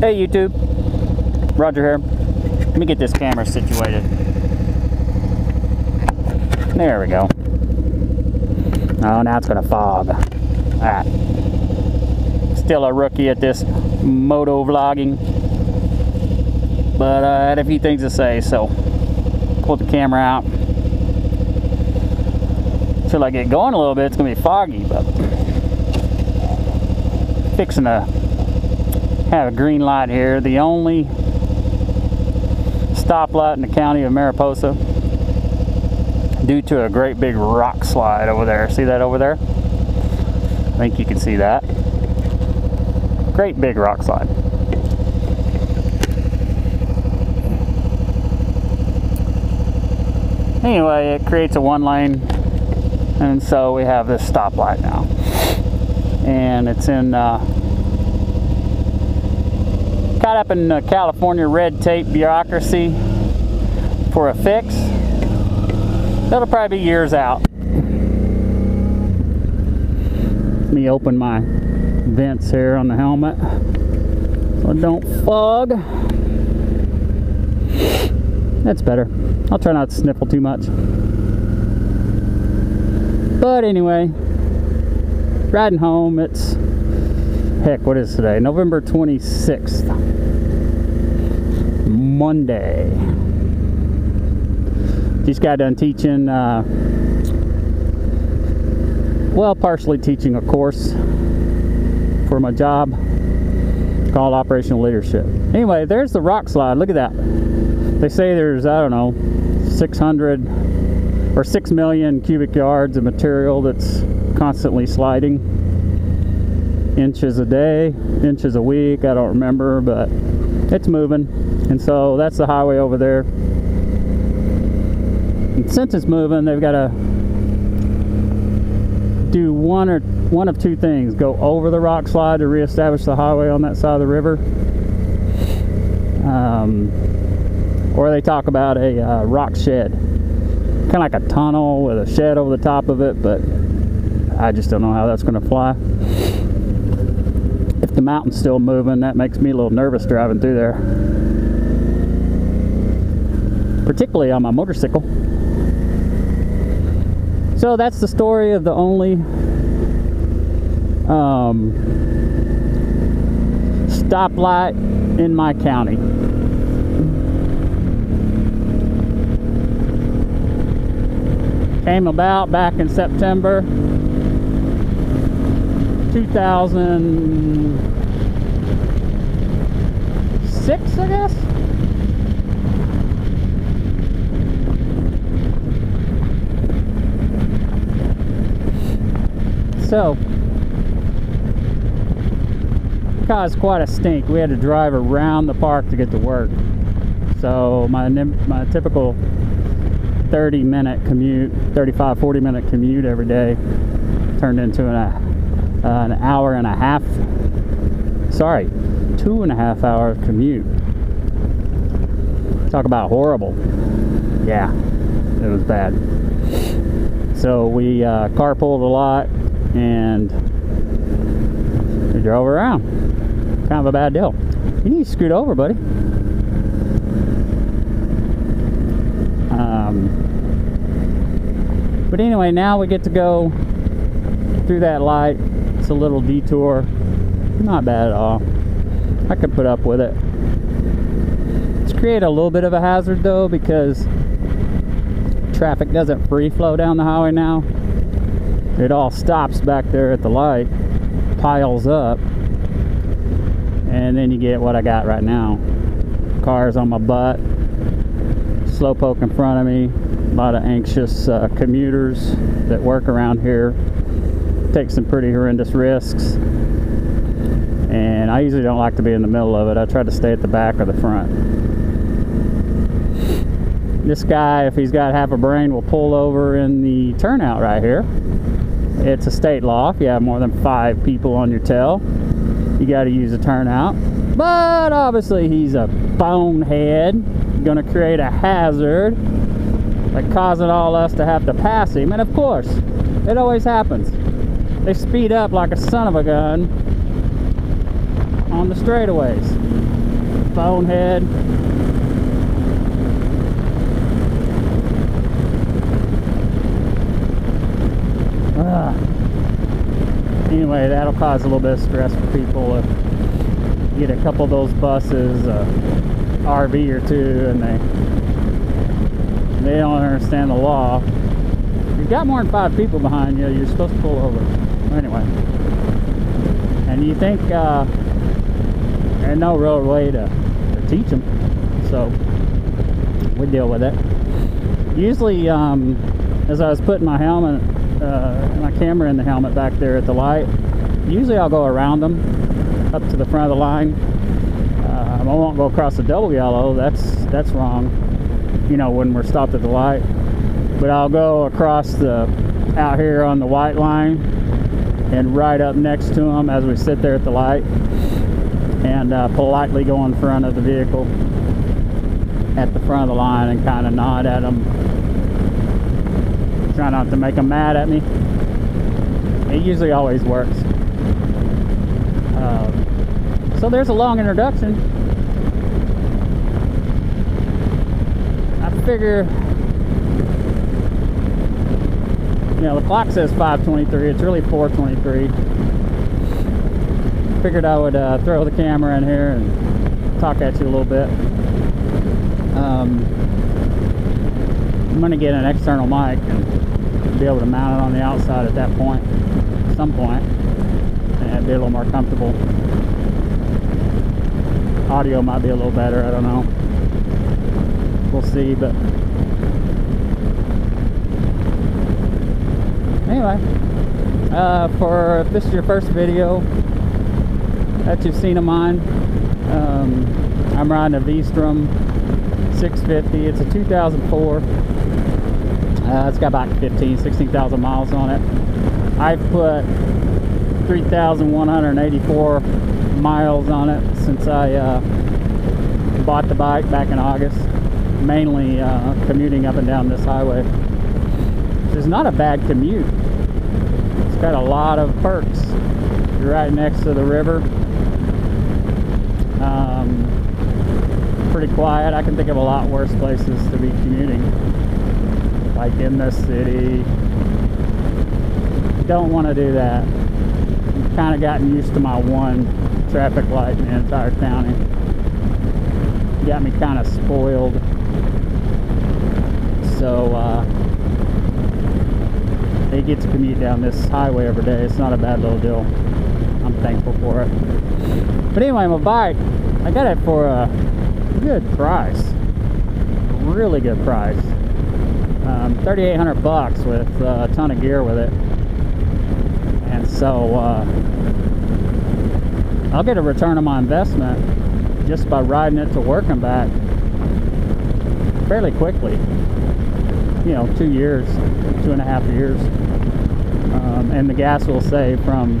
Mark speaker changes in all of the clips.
Speaker 1: Hey YouTube, Roger here. Let me get this camera situated. There we go. Oh, now it's gonna fog. Alright. Still a rookie at this moto vlogging. But uh, I had a few things to say, so pull the camera out. Till I get going a little bit, it's gonna be foggy, but fixing to have a green light here. The only stoplight in the county of Mariposa due to a great big rock slide over there. See that over there? I think you can see that. Great big rock slide. Anyway, it creates a one lane and so we have this stoplight now. And it's in uh, caught up in uh, California red tape bureaucracy for a fix. That'll probably be years out. Let me open my vents here on the helmet so don't fog. That's better. I'll try not to sniffle too much. But anyway, riding home, it's heck, what is today? November 26th. Monday. Just got done teaching, uh, well, partially teaching a course for my job called Operational Leadership. Anyway, there's the rock slide. Look at that. They say there's, I don't know, 600 or 6 million cubic yards of material that's constantly sliding inches a day, inches a week, I don't remember, but it's moving. And so that's the highway over there. And since it's moving, they've got to do one or one of two things: go over the rock slide to reestablish the highway on that side of the river, um, or they talk about a uh, rock shed, kind of like a tunnel with a shed over the top of it. But I just don't know how that's going to fly. The mountain's still moving, that makes me a little nervous driving through there, particularly on my motorcycle. So that's the story of the only um, stoplight in my county. Came about back in September 2006, I guess. So, caused quite a stink. We had to drive around the park to get to work. So my my typical 30 minute commute, 35, 40 minute commute every day turned into an, uh, an hour and a half, sorry, two and a half hour commute. Talk about horrible. Yeah, it was bad. So we uh, carpooled a lot and we drove around. Kind of a bad deal. You need to scoot over, buddy. Um, but anyway, now we get to go through that light. It's a little detour. Not bad at all. I could put up with it. It's create a little bit of a hazard though because traffic doesn't free flow down the highway now. It all stops back there at the light piles up and then you get what I got right now. Cars on my butt slowpoke in front of me a lot of anxious uh, commuters that work around here. Take some pretty horrendous risks and I usually don't like to be in the middle of it I try to stay at the back or the front this guy if he's got half a brain will pull over in the turnout right here it's a state law. If you have more than five people on your tail, you got to use a turnout. But obviously, he's a bonehead, going to create a hazard, like causing all us to have to pass him. And of course, it always happens. They speed up like a son of a gun on the straightaways. phone head. Ah. Anyway, that'll cause a little bit of stress for people if you get a couple of those buses, a RV or two, and they they don't understand the law. If you've got more than five people behind you, you're supposed to pull over. Anyway, and you think uh, there's no real way to, to teach them, so we deal with it. Usually, um, as I was putting my helmet, uh, my camera in the helmet back there at the light, usually I'll go around them up to the front of the line. Uh, I won't go across the double yellow. That's that's wrong. You know when we're stopped at the light. But I'll go across the out here on the white line and right up next to them as we sit there at the light and uh, politely go in front of the vehicle at the front of the line and kind of nod at them try not to make them mad at me. It usually always works. Um, so there's a long introduction. I figure you know the clock says 523 it's really 423 figured I would uh, throw the camera in here and talk at you a little bit. Um, I'm gonna get an external mic and be able to mount it on the outside at that point at some point and be a little more comfortable. Audio might be a little better I don't know. We'll see but anyway uh, for if this is your first video that you've seen of mine. Um, I'm riding a V-Strom 650 it's a 2004 uh, it's got about 15 16,000 miles on it. I've put 3,184 miles on it since I uh, bought the bike back in August mainly uh, commuting up and down this highway. It's not a bad commute. It's got a lot of perks. You're right next to the river um, pretty quiet I can think of a lot worse places to be commuting like in the city don't want to do that I've kind of gotten used to my one traffic light in the entire county got me kind of spoiled so uh, they get to commute down this highway every day. It's not a bad little deal. I'm thankful for it. But anyway, my bike, I got it for a good price. Really good price. Um, 3,800 bucks with uh, a ton of gear with it. And so uh, I'll get a return on my investment just by riding it to work and back fairly quickly you know two years two and a half years um, and the gas will save from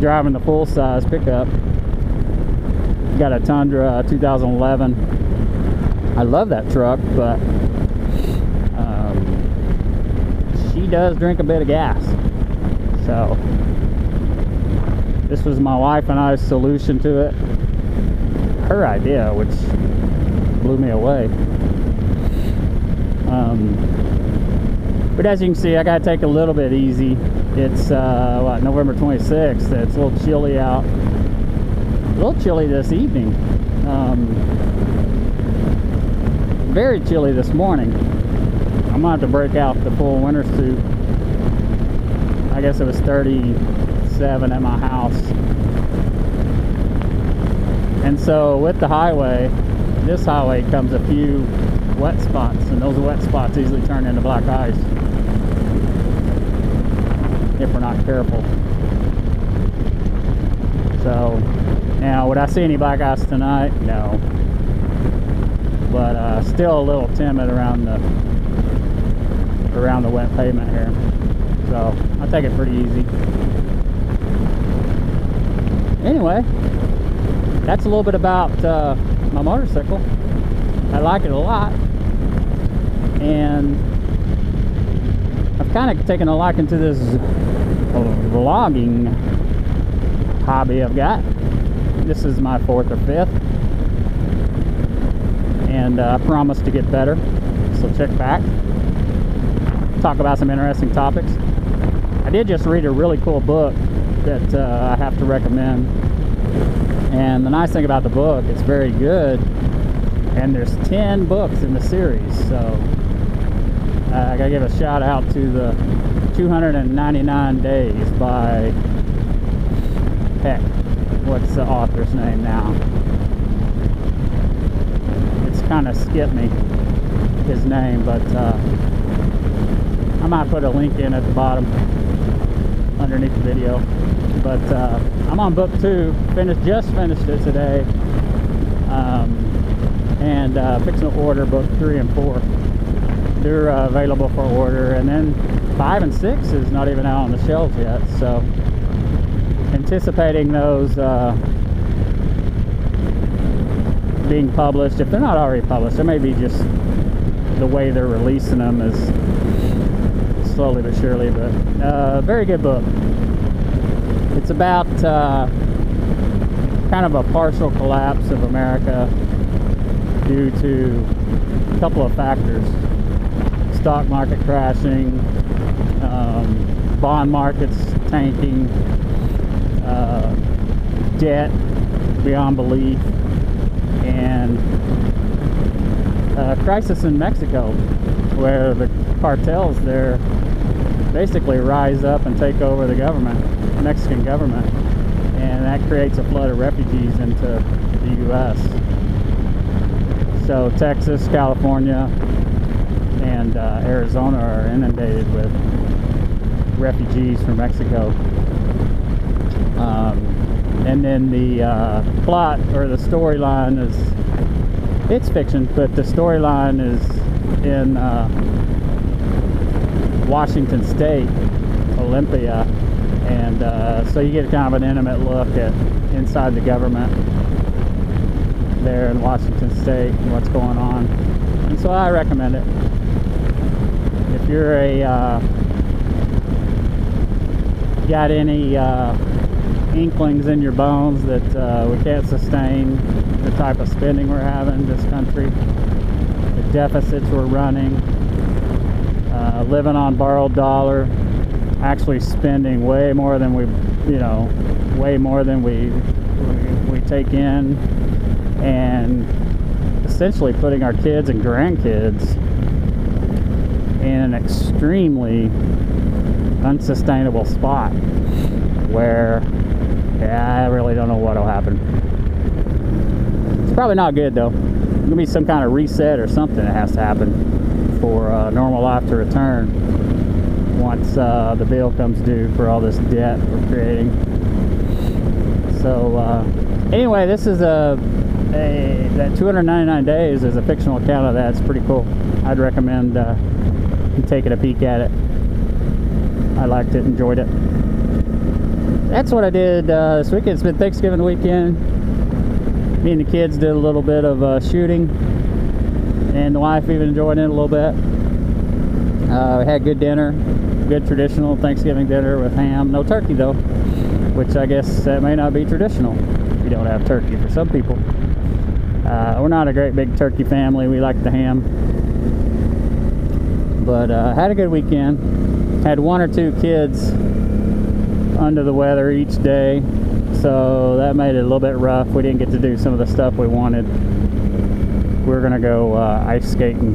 Speaker 1: driving the full size pickup got a Tundra 2011 I love that truck but um, she does drink a bit of gas so this was my wife and I's solution to it her idea which blew me away um, but as you can see, I got to take a little bit easy. It's uh, what, November 26th. It's a little chilly out. A little chilly this evening. Um, very chilly this morning. I'm gonna have to break out the full winter suit. I guess it was 37 at my house. And so with the highway, this highway comes a few wet spots and those wet spots easily turn into black ice if we're not careful so now would I see any black ice tonight? No. But uh, still a little timid around the around the wet pavement here. So I take it pretty easy. Anyway that's a little bit about uh, my motorcycle. I like it a lot. And I've kind of taken a liking to this vlogging hobby I've got This is my fourth or fifth. And uh, I promise to get better. So check back. Talk about some interesting topics. I did just read a really cool book that uh, I have to recommend. And the nice thing about the book, it's very good. And there's 10 books in the series. So uh, I gotta give a shout out to the 299 Days by heck, what's the author's name now? It's kind of skipped me his name, but uh, I might put a link in at the bottom underneath the video. But uh, I'm on book two. Finished, just finished it today, um, and uh, fixing to order book three and four. They're uh, available for order, and then five and six is not even out on the shelves yet. So anticipating those uh, being published. If they're not already published, it may be just the way they're releasing them is slowly but surely. But uh, very good book. It's about uh, kind of a partial collapse of America due to a couple of factors: stock market crashing, um, bond markets tanking, uh, debt beyond belief, and a crisis in Mexico where the cartels there basically rise up and take over the government, Mexican government, and that creates a flood of refugees into the U.S. So Texas, California, and uh, Arizona are inundated with refugees from Mexico. Um, and then the uh, plot or the storyline is it's fiction, but the storyline is in uh, Washington State, Olympia, and uh, so you get kind of an intimate look at inside the government there in Washington State and what's going on. And so I recommend it. If you're a uh, got any uh, inklings in your bones that uh, we can't sustain the type of spending we're having in this country, the deficits we're running, uh, living on borrowed dollar, actually spending way more than we, you know, way more than we, we, we take in, and essentially putting our kids and grandkids in an extremely unsustainable spot where yeah, I really don't know what'll happen. It's probably not good though. Gonna be some kind of reset or something that has to happen for uh, normal life to return once uh, the bill comes due for all this debt we're creating. So uh, anyway, this is a, a, that 299 days is a fictional account of that. It's pretty cool. I'd recommend uh, taking a peek at it. I liked it, enjoyed it. That's what I did uh, this weekend. It's been Thanksgiving weekend. Me and the kids did a little bit of uh, shooting, and the wife even enjoyed it a little bit. Uh, we had good dinner, good traditional Thanksgiving dinner with ham. No turkey though, which I guess that may not be traditional. You don't have turkey for some people. Uh, we're not a great big turkey family. We like the ham, but uh, had a good weekend. Had one or two kids under the weather each day. So that made it a little bit rough. We didn't get to do some of the stuff we wanted. We are gonna go uh, ice skating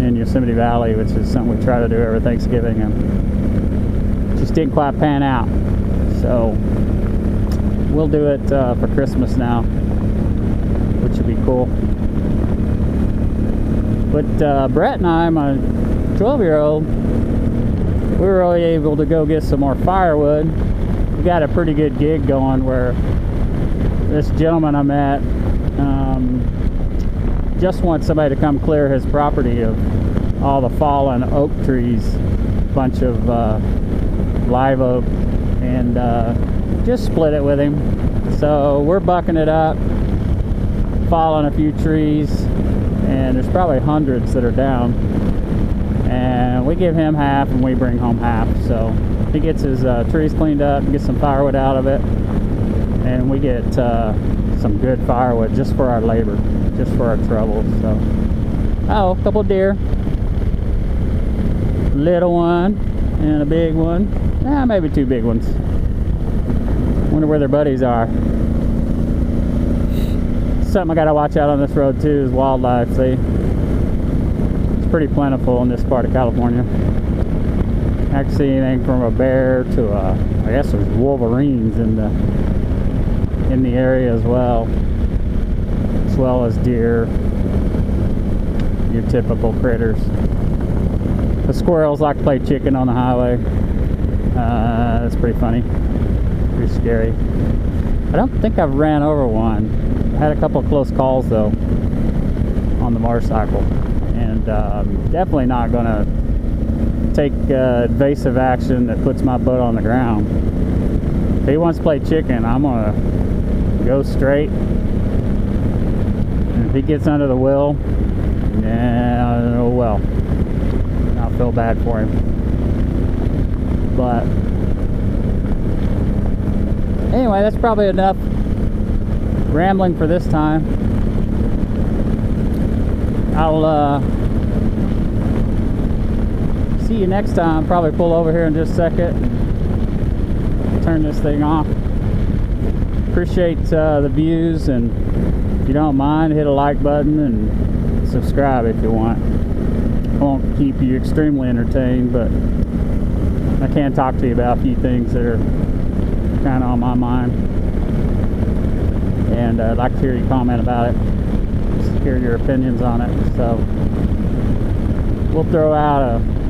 Speaker 1: in Yosemite Valley which is something we try to do every Thanksgiving and just didn't quite pan out. So we'll do it uh, for Christmas now which would be cool. But uh, Brett and I my 12 year old we were really able to go get some more firewood we got a pretty good gig going where this gentleman I met um, just wants somebody to come clear his property of all the fallen oak trees, bunch of uh, live oak, and uh, just split it with him. So we're bucking it up, falling a few trees, and there's probably hundreds that are down. And we give him half and we bring home half. So he gets his uh, trees cleaned up, gets some firewood out of it, and we get uh, some good firewood just for our labor, just for our trouble. So, oh, a couple deer, little one and a big one. Ah, maybe two big ones. Wonder where their buddies are. Something I gotta watch out on this road too is wildlife. See, it's pretty plentiful in this part of California. I see anything from a bear to a, I guess there's wolverines in the in the area as well, as well as deer, your typical critters. The squirrels like to play chicken on the highway. Uh, that's pretty funny, pretty scary. I don't think I've ran over one. I had a couple close calls though on the motorcycle, and um, definitely not gonna take uh, evasive action that puts my butt on the ground. If he wants to play chicken, I'm gonna go straight. And if he gets under the wheel, yeah, oh well. I'll feel bad for him. But anyway, that's probably enough rambling for this time. I'll uh, see you next time. Probably pull over here in just a second. Turn this thing off. Appreciate uh, the views and if you don't mind, hit a like button and subscribe if you want. I won't keep you extremely entertained, but I can talk to you about a few things that are kind of on my mind. And uh, I'd like to hear you comment about it, Just hear your opinions on it. So we'll throw out a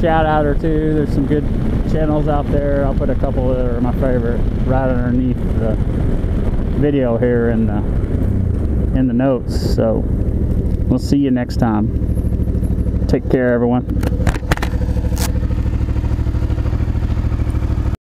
Speaker 1: shout out or two. There's some good channels out there. I'll put a couple that are my favorite right underneath the video here in the in the notes. So we'll see you next time. Take care, everyone.